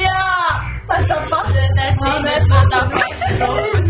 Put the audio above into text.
呀，为什么？原来是你知道。